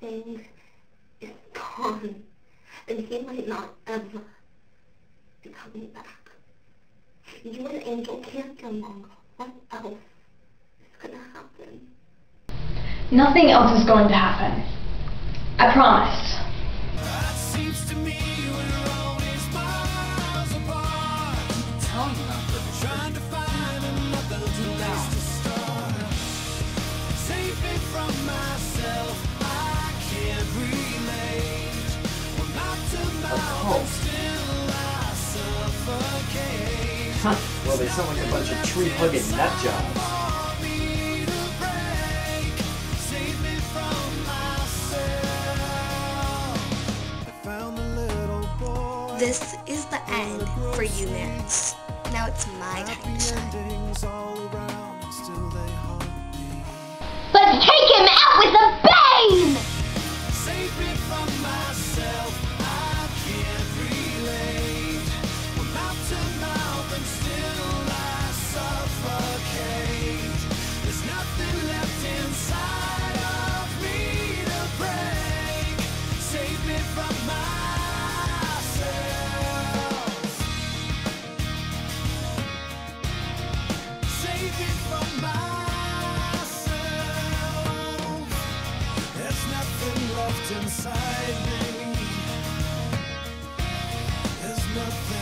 things is gone, and he might not ever be coming back. You and Angel can't get along. What else is gonna happen? Nothing else is going to happen. I promise. Seems to me suffocate. well, they sound like a bunch of tree-hugging nut jobs. This is the end for you, Maris. Now it's my time to shine. Inside me. There's nothing left.